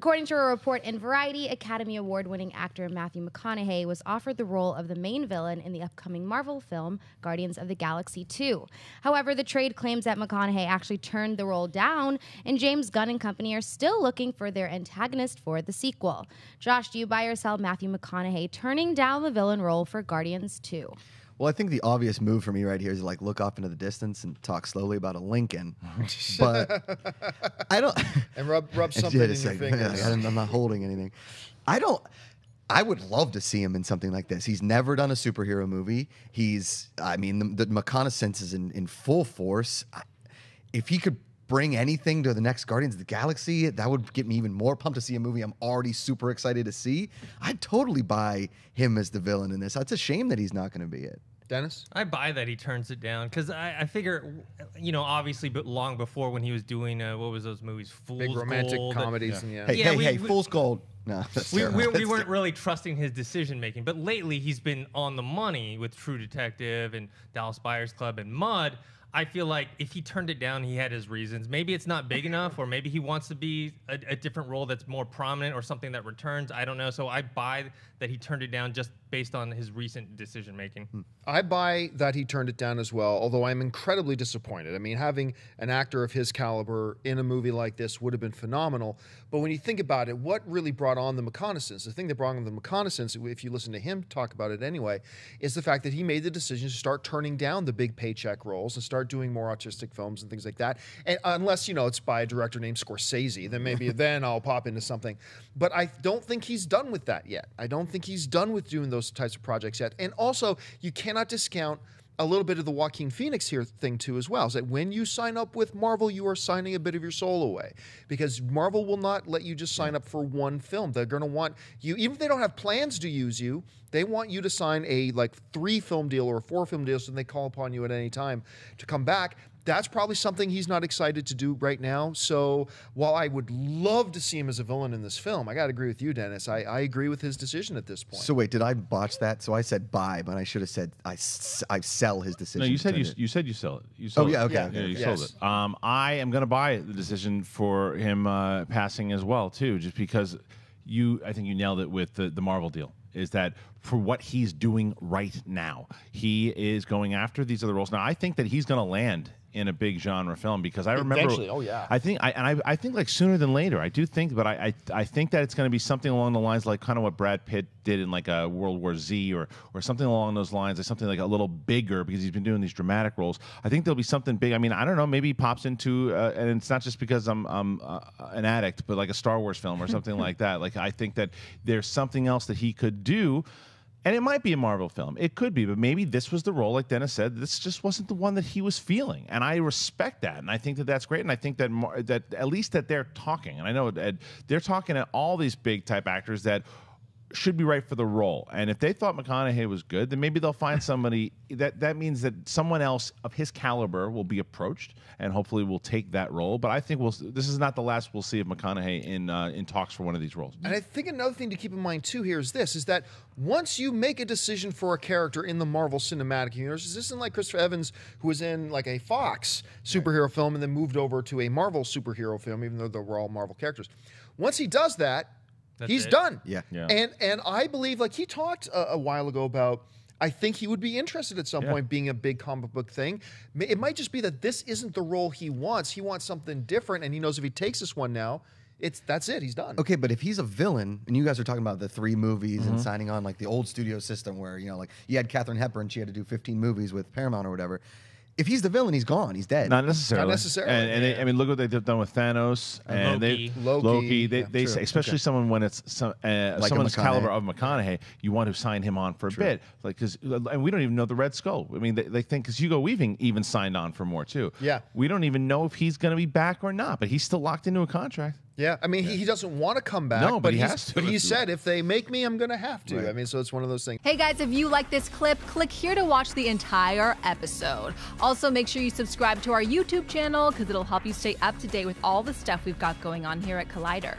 According to a report in Variety, Academy Award winning actor Matthew McConaughey was offered the role of the main villain in the upcoming Marvel film, Guardians of the Galaxy 2. However, the trade claims that McConaughey actually turned the role down, and James Gunn and company are still looking for their antagonist for the sequel. Josh, do you buy or sell Matthew McConaughey turning down the villain role for Guardians 2? Well, I think the obvious move for me right here is like look off into the distance and talk slowly about a Lincoln. but I don't. And rub rub something in your like, fingers. I'm I'm not holding anything. I don't. I would love to see him in something like this. He's never done a superhero movie. He's, I mean, the, the McConaissance is in, in full force. I- If he could bring anything to the next Guardians of the Galaxy, that would get me even more pumped to see a movie I'm already super excited to see. I'd totally buy him as the villain in this. It's a shame that he's not going to be it. Dennis? I buy that he turns it down because I, I figure, you know, obviously, but long before when he was doing uh, what was those movies, Fool's Big romantic Gold, comedies and yeah. Hey, Yeah, hey, we- hey, we- Fool's Gold. No, that's we, terrible. we, we weren't really trusting his decision making. But lately, he's been on the money with True Detective and Dallas Buyers Club and Mud. I feel like if he turned it down, he had his reasons. Maybe it's not big enough, or maybe he wants to be a, a different role that's more prominent or something that returns. I don't know. So I buy that he turned it down just based on his recent decision making. Hmm. I buy that he turned it down as well, although I'm incredibly disappointed. I mean, having an actor of his caliber in a movie like this would have been phenomenal. But when you think about it, what really brought on the McConaissance, the thing that brought on the McConaissance, if you listen to him talk about it anyway, is the fact that he made the decision to start turning down the big paycheck roles and start doing more autistic films and things like that. And unless, you know, it's by a director named Scorsese, then maybe then I'll pop into something. But I don't think he's done with that yet. I don't think he's done with doing those types of projects yet. And also, you cannot discount a little bit of the Joaquin Phoenix here thing too as well. Is that when you sign up with Marvel, you are signing a bit of your soul away because Marvel will not let you just sign up for one film. They're going to want you, even if they don't have plans to use you, they want you to sign a like three film deal or a four film deal, so they call upon you at any time to come back. That's probably something he's not excited to do right now. So while I would love to see him as a villain in this film, I got to agree with you, Dennis. I, I agree with his decision at this point. So wait, did I botch that? So I said buy, but I should have said I, I sell his decision. No, you said you, you said you sell it. You sold yeah, it. okay, Yeah, okay, you okay. sold it. Um, I am going to buy the decision for him uh, passing as well too, just because you. I think you nailed it with the the Marvel deal. Is that for what he's doing right now? He is going after these other roles. Now, I think that he's going to land in a big genre film because I remember. Eventually, oh, yeah. I think I and I, I think like sooner than later. I do think, but I I, I think that it's going to be something along the lines like kind of what Brad Pitt did in like a World War Z or or something along those lines, like something like a little bigger because he's been doing these dramatic roles. I think there'll be something big. I mean, I don't know. Maybe he pops into, uh, and it's not just because I'm I'm uh, an addict, but like a Star Wars film or something like that. Like I think that there's something else that he could do. And it might be a Marvel film. It could be, but maybe this was the role, like Dennis said. This just wasn't the one that he was feeling, and I respect that, and I think that that's great. And I think that that at least that they're talking, and I know Ed, they're talking to all these big type actors that should be right for the role. And if they thought McConaughey was good, then maybe they'll find somebody that that means that someone else of his caliber will be approached and hopefully will take that role. But I think we'll this is not the last we'll see of McConaughey in uh, in talks for one of these roles. And I think another thing to keep in mind too here is this: is that once you make a decision for a character in the Marvel Cinematic Universe, this isn't like Christopher Evans, who was in like a Fox superhero film and then moved over to a Marvel superhero film, even though they were all Marvel characters. Once he does that, That's he's it. done. Yeah. Yeah. And and I believe like he talked a, a while ago about. I think he would be interested at some Yeah. point being a big comic book thing. It might just be that this isn't the role he wants. He wants something different, and he knows if he takes this one now, it's that's it. He's done. Okay, but if he's a villain, and you guys are talking about the three movies Mm-hmm. and signing on like the old studio system where, you know, like you had Katharine Hepburn, she had to do 15 movies with Paramount or whatever. If he's the villain, he's gone. He's dead. Not necessarily. Not necessarily, And, and they, I mean, look what they've done with Thanos and Loki. they Loki, Loki. They, yeah, they say, especially someone when it's some uh, Like someone's caliber of McConaughey, you want to sign him on for a bit, like because and we don't even know the Red Skull. I mean, they, they think because Hugo Weaving even signed on for more too. Yeah. we don't even know if he's going to be back or not, but he's still locked into a contract. Yeah, I mean, He, he doesn't want to come back. No, but he has to. But he said, if they make me, I'm going to have to. I mean, so it's one of those things. Hey guys, if you like this clip, click here to watch the entire episode. Also, make sure you subscribe to our YouTube channel because it'll help you stay up to date with all the stuff we've got going on here at Collider.